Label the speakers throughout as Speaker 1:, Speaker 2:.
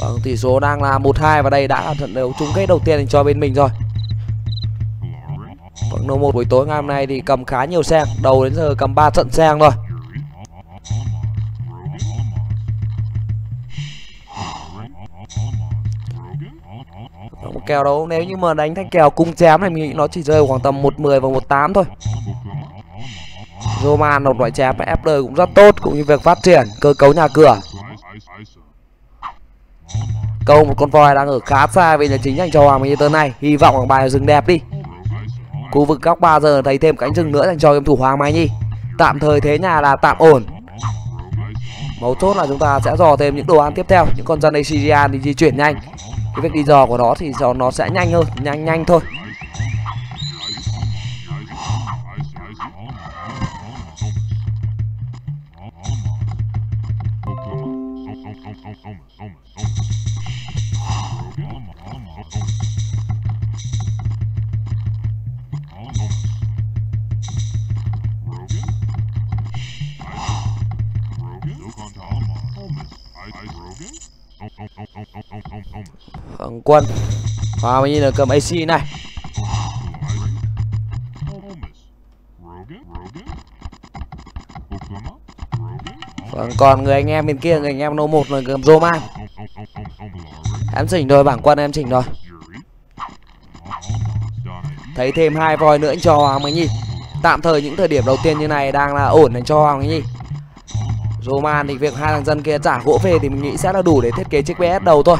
Speaker 1: Vâng, tỷ số đang là 1-2 và đây đã là trận đấu chung kết đầu tiên dành cho bên mình rồi. Vâng, nô 1 buổi tối ngày hôm nay thì cầm khá nhiều xe, đầu đến giờ cầm 3 trận xe rồi. Vâng, một kèo đấu nếu như mà đánh thanh kèo cung chém này mình nghĩ nó chỉ rơi khoảng tầm 110 và 18 thôi. Roman một loại chém FD cũng rất tốt cũng như việc phát triển cơ cấu nhà cửa. Câu một con voi đang ở khá xa về nhà chính dành cho Hoàng Minh Tơn này. Hy vọng bằng bài rừng đẹp đi. Khu vực góc 3 giờ thấy thêm cánh rừng nữa dành cho game thủ Hoàng Mai Nhi. Tạm thời thế nhà là tạm ổn. Mấu chốt là chúng ta sẽ dò thêm những đồ ăn tiếp theo. Những con dân Assyrian thì di chuyển nhanh. Cái việc đi dò của nó thì nó sẽ nhanh hơn, nhanh nhanh thôi. Hoàng quân. Và Minh Nhi là cầm AC này. Vâng, còn người anh em bên kia, người anh em nô một là cầm Roman Em chỉnh rồi, bảng quân em chỉnh rồi Thấy thêm hai voi nữa anh cho Hoàng Minh Nhi Tạm thời những thời điểm đầu tiên như này đang là ổn dành cho Hoàng Minh Nhi Roman thì việc hai thằng dân kia trả gỗ về thì mình nghĩ sẽ là đủ để thiết kế chiếc BS đầu thôi.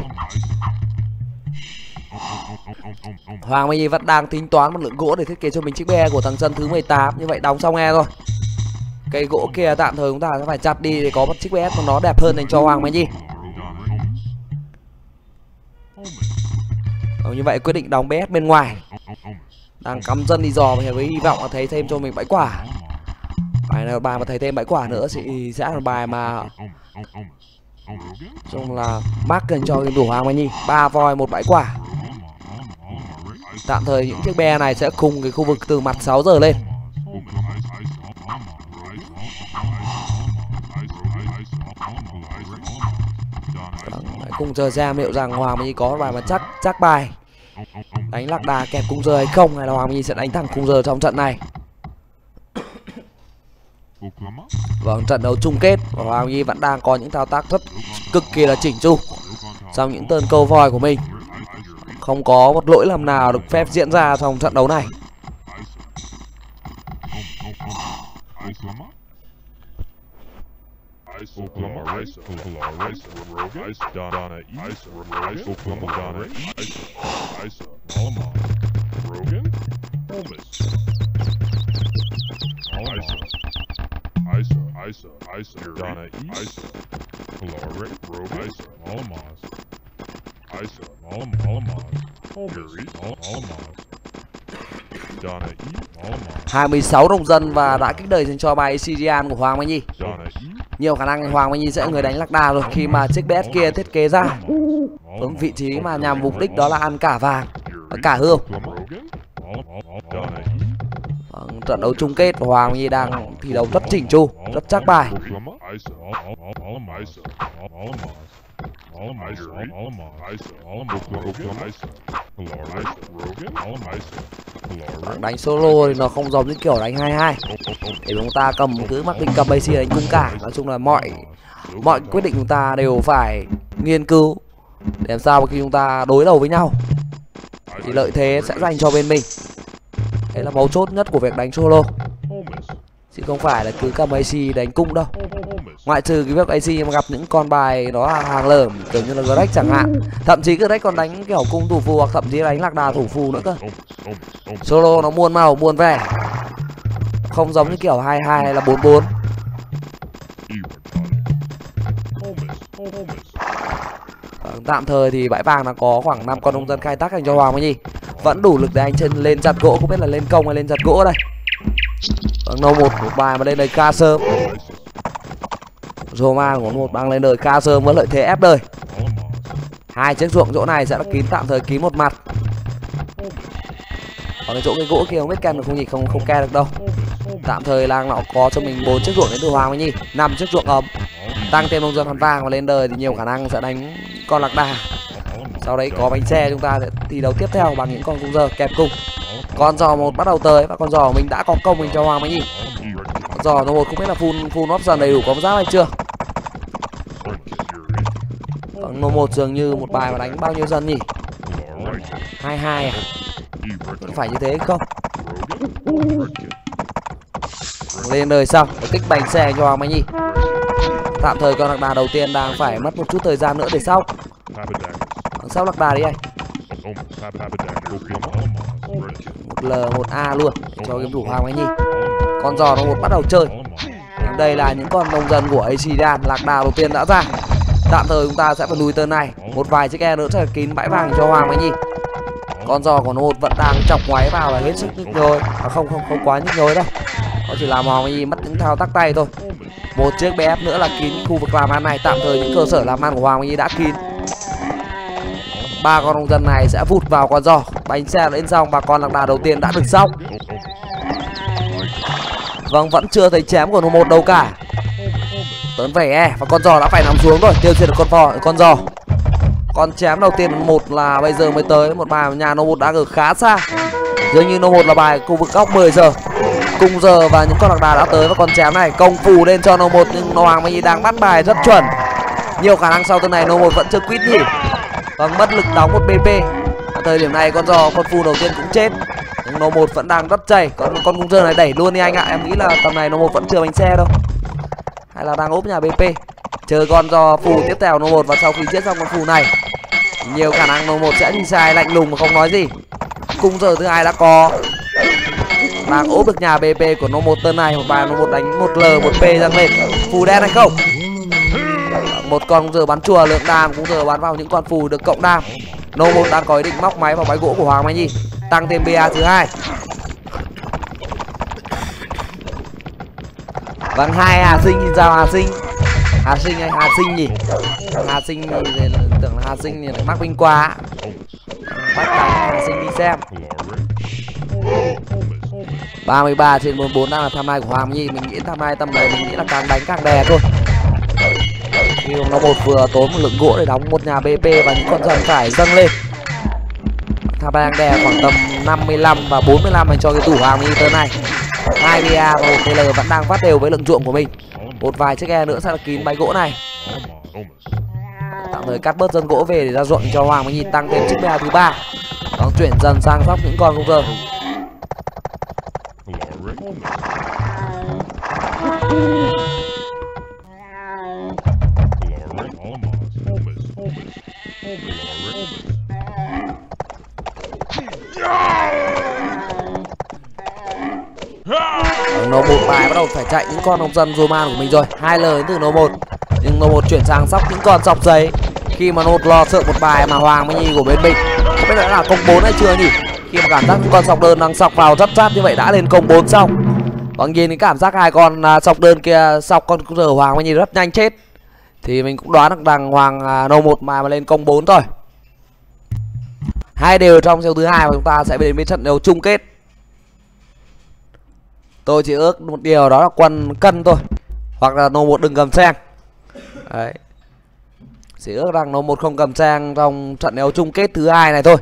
Speaker 1: Hoàng Mai Nhi vẫn đang tính toán một lượng gỗ để thiết kế cho mình chiếc BE của thằng dân thứ 18 Như vậy đóng xong e rồi Cây gỗ kia tạm thời chúng ta sẽ phải chặt đi để có một chiếc BS nó đẹp hơn dành cho Hoàng Mai Nhi. Ừ, Như vậy quyết định đóng BS bên ngoài. Đang cắm dân đi dò với hy vọng là thấy thêm cho mình bãi quả. Bài nào là bài mà thấy thêm bãi quả nữa thì sẽ là bài mà Chung là mắc dành cho game thủ Hoàng Mai Nhi. Ba voi một bãi quả. Tạm thời những chiếc be này sẽ cùng cái khu vực từ mặt 6 giờ lên. Cùng chờ xem liệu rằng Hoàng Minh có bài mà chắc chắc bài. Đánh lạc đà kẹp cung giờ hay không Hay là Hoàng Minh sẽ đánh thẳng cung giờ trong trận này. Vâng, trận đấu chung kết và Hoàng minh vẫn đang có những thao tác rất cực kỳ là chỉnh chu trong những tơn câu voi của mình. Không có một lỗi lầm nào được phép diễn ra trong trận đấu này. Isa, Isa, Isa, Donna, Isa, Caloric, Rogan, Isa, Almas, Isa, Alam, Alamas, Holmes, Alamas, Donna, E, Alamas, 26 đồng dân và đã kích đời dành cho bài Syrian của Hoàng Mai Nhi. Nhiều khả năng Hoàng Minh Nhi sẽ người đánh lạc đà rồi khi mà chiếc BS kia thiết kế ra. Hướng vị trí mà nhằm mục đích đó là ăn cả vàng và cả hương vâng, trận đấu chung kết Hoàng Minh Nhi đang thi đấu rất chỉnh chu rất chắc bài đánh solo thì nó không giống như kiểu đánh 22 để chúng ta cầm cứ mặc định cầm AC đánh cung cả. Nói chung là mọi mọi quyết định chúng ta đều phải nghiên cứu để làm sao khi chúng ta đối đầu với nhau thì lợi thế sẽ dành cho bên mình. Đấy là mấu chốt nhất của việc đánh solo. Chứ không phải là cứ cầm AC đánh cung đâu ngoại trừ cái việc AC mà gặp những con bài nó là hàng lởm kiểu như là Greg chẳng hạn. Thậm chí Greg còn đánh kiểu cung thủ phù hoặc thậm chí đánh lạc đà thủ phù nữa cơ. Solo nó muôn màu muôn vẻ. Không giống như kiểu 22 hay là 44 ờ, tạm thời thì bãi vàng nó có khoảng 5 con nông dân khai thác dành cho Hoàng Minh gì, vẫn đủ lực để anh chân lên chặt gỗ không biết là lên công hay lên chặt gỗ đây. Vâng nâu một một bài mà lên đây ca sớm. Roma của một băng lên đời ca vẫn với lợi thế ép đời. Hai chiếc ruộng chỗ này sẽ là kín tạm thời kín một mặt. Còn cái chỗ cái gỗ kia không biết kem được không nhỉ? Không không ke được đâu. Tạm thời lang nó có cho mình bốn chiếc ruộng đến từ hoàng nhi năm chiếc ruộng ấm. Tăng thêm nông dân hoàn vàng và lên đời thì nhiều khả năng sẽ đánh con lạc đà. Sau đấy có bánh xe chúng ta sẽ thi đấu tiếp theo bằng những con cung giờ kẹp cung. Con giò một bắt đầu tới và con giò mình đã có công mình cho hoàng mới nhỉ? Con giò nó một không biết là full full option đầy đủ có giáp hay chưa? Còn nô một dường như một bài mà đánh bao nhiêu dân nhỉ? Hai hai à? Vẫn phải như thế không? Lên đời xong để kích bánh xe cho hoàng nhỉ. nhi tạm thời con lạc đà đầu tiên đang phải mất một chút thời gian nữa để xong sau lạc đà đi anh. Một l, một a luôn để cho game thủ hoàng Anh nhi con giò nó một bắt đầu chơi. Đây là những con nông dân của AC Dan lạc đà đầu tiên đã ra tạm thời chúng ta sẽ phải lùi tên này một vài chiếc e nữa sẽ kín bãi vàng cho hoàng anh nhi con giò của nó một vẫn đang chọc ngoáy vào là hết sức nhức nhối. À không không không quá nhức nhối đâu. Nó chỉ làm hoàng anh nhi mất những thao tác tay thôi. Một chiếc bf nữa là kín khu vực làm ăn này. Tạm thời những cơ sở làm ăn của hoàng anh nhi đã kín. Ba con nông dân này sẽ vụt vào con giò. Bánh xe lên xong và con lạc đà đầu tiên đã được xong. Vâng vẫn chưa thấy chém của nó một đâu cả tớn vẻ e và con giò đã phải nằm xuống rồi, tiêu diệt được con vò con giò. Con chém đầu tiên một là bây giờ mới tới, một bài nhà nó một đang ở khá xa. Dường như nó một là bài khu vực góc 10 giờ. Cùng giờ và những con lạc đà đã tới và con chém này, công phù lên cho nó một nhưng nó hoàng mới đang bắt bài rất chuẩn. Nhiều khả năng sau tuần này nó một vẫn chưa quýt nhỉ. Vâng mất lực đóng một bp ở thời điểm này con giò, con phù đầu tiên cũng chết. Nhưng nó một vẫn đang rất chảy. Còn con cung giờ này đẩy luôn đi anh ạ. Em nghĩ là tầm này nó một vẫn chưa bánh xe đâu hay là đang ốp nhà bp chờ con giò phù tiếp theo nô một và sau khi giết xong con phù này, nhiều khả năng nô một sẽ đi sai lạnh lùng mà không nói gì. Cung giờ thứ hai đã có. Đang ốp được nhà bp của nô một tên này, một bài nô một đánh một l, một p ra lên. Phù đen hay không? Một con giờ bắn chùa lượng đam cũng giờ bắn vào những con phù được cộng đam. Nô một đang có ý định móc máy vào bãi gỗ của hoàng mai nhi, tăng thêm ba thứ hai. Vâng hai hà sinh nhìn sao hà sinh. Hà sinh hay hà sinh nhỉ? Hà sinh thì tưởng là hà sinh thì lại mắc binh quá bắt đánh hà sinh đi xem. 33 trên 44 đang là tham hai của Hoàng Nhi. Mình nghĩ tham hai tầm này mình nghĩ là càng đánh càng đè thôi. Khi nó một vừa tốn một lượng gỗ để đóng một nhà BP và những con dần phải dâng lên. Tham hai đang đè khoảng tầm 55 và 45 mình cho cái tủ Hoàng Nhi tới này hai BA và một pl vẫn đang phát đều với lượng ruộng của mình. Một vài chiếc e nữa sẽ là kín máy gỗ này. Tạm thời cắt bớt dân gỗ về để ra ruộng cho Hoàng mới nhìn tăng thêm chiếc BA thứ ba. Đang chuyển dần sang sóc những con không giờ nó một bài bắt đầu phải chạy những con nông dân roman của mình rồi. Hai lời từ nó một nhưng nó một chuyển sang sóc những con sọc giấy. Khi mà nó một lo sợ một bài mà hoàng mới nhi của bên mình. Không biết đã là công 4 hay chưa nhỉ? Khi mà cảm giác những con sọc đơn đang sọc vào rất sát như vậy đã lên công 4 xong vâng nhìn cái cảm giác hai con à, sọc đơn kia sọc con giờ hoàng mới nhi rất nhanh chết. Thì mình cũng đoán được rằng hoàng à, nô một mà, mà lên công 4 rồi hai đều trong siêu thứ hai và chúng ta sẽ đến với trận đấu chung kết tôi chỉ ước một điều đó là quân cân thôi, hoặc là nô một đừng cầm sang. Đấy. Chỉ ước rằng nô một không cầm sang trong trận đấu chung kết thứ hai này thôi.